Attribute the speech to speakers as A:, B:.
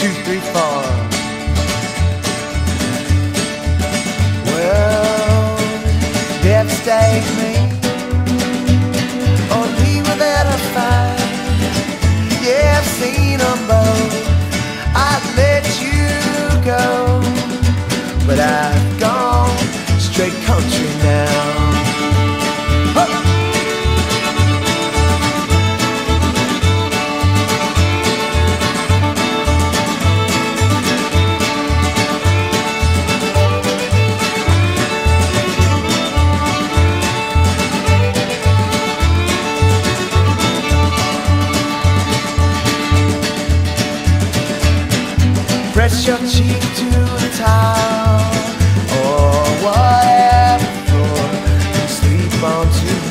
A: factory farm. Well, devastate me or leave without a fight. Yeah, I've seen them both. I'd let you go, but I've gone straight country now. press your cheek to the towel or whatever floor, and sleep on too.